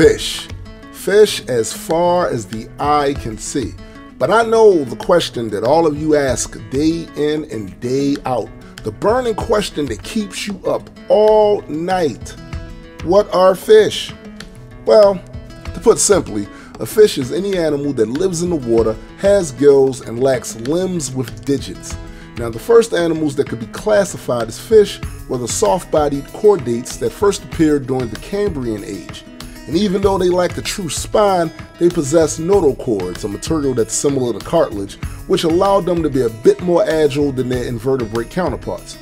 Fish. Fish as far as the eye can see. But I know the question that all of you ask day in and day out. The burning question that keeps you up all night. What are fish? Well, to put simply, a fish is any animal that lives in the water, has gills, and lacks limbs with digits. Now, the first animals that could be classified as fish were the soft-bodied chordates that first appeared during the Cambrian age. And even though they lack a true spine, they possess notochords, a material that's similar to cartilage, which allowed them to be a bit more agile than their invertebrate counterparts.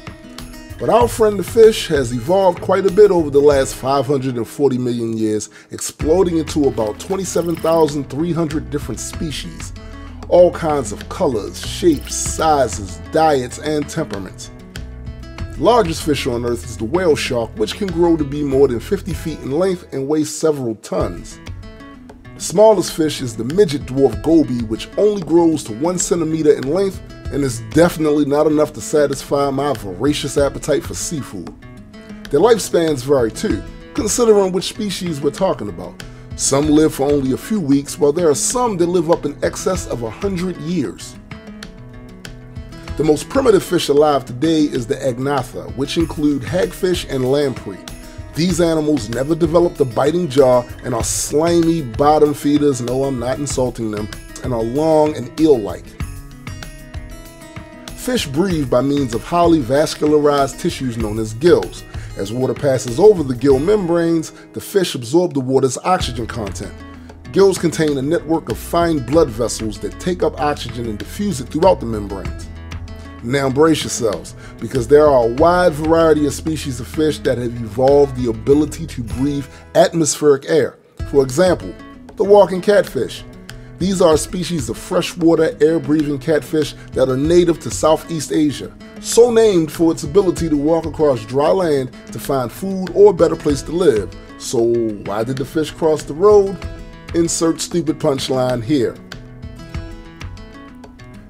But our friend the fish has evolved quite a bit over the last 540 million years, exploding into about 27,300 different species all kinds of colors, shapes, sizes, diets, and temperaments. Largest fish on Earth is the whale shark, which can grow to be more than 50 feet in length and weigh several tons. The smallest fish is the midget dwarf goby, which only grows to 1 centimeter in length and is definitely not enough to satisfy my voracious appetite for seafood. Their lifespans vary too, considering which species we're talking about. Some live for only a few weeks, while there are some that live up in excess of a hundred years. The most primitive fish alive today is the agnatha, which include hagfish and lamprey. These animals never developed a biting jaw and are slimy bottom feeders, no I'm not insulting them, and are long and eel-like. Fish breathe by means of highly vascularized tissues known as gills. As water passes over the gill membranes, the fish absorb the water's oxygen content. Gills contain a network of fine blood vessels that take up oxygen and diffuse it throughout the membranes. Now brace yourselves, because there are a wide variety of species of fish that have evolved the ability to breathe atmospheric air. For example, the walking catfish. These are species of freshwater air-breathing catfish that are native to Southeast Asia so named for its ability to walk across dry land to find food or a better place to live. So why did the fish cross the road? Insert stupid punchline here.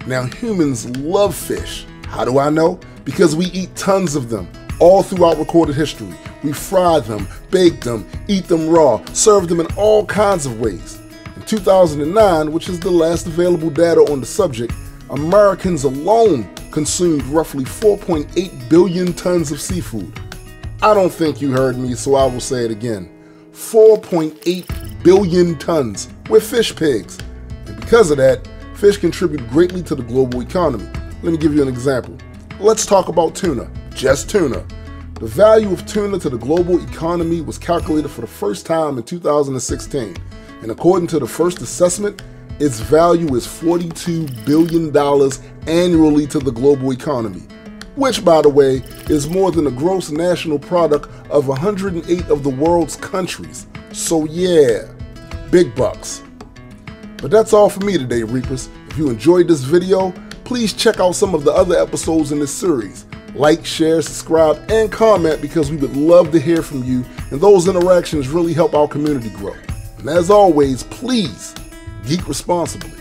Now humans love fish. How do I know? Because we eat tons of them all throughout recorded history. We fry them, bake them, eat them raw, serve them in all kinds of ways. In 2009, which is the last available data on the subject, Americans alone consumed roughly 4.8 billion tons of seafood. I don't think you heard me, so I will say it again. 4.8 billion tons. We're fish pigs. And because of that, fish contribute greatly to the global economy. Let me give you an example. Let's talk about tuna, just tuna. The value of tuna to the global economy was calculated for the first time in 2016. And according to the first assessment, its value is $42 billion annually to the global economy, which, by the way, is more than the gross national product of 108 of the world's countries. So, yeah, big bucks. But that's all for me today, Reapers. If you enjoyed this video, please check out some of the other episodes in this series. Like, share, subscribe, and comment because we would love to hear from you, and those interactions really help our community grow. And as always, please Geek responsibly.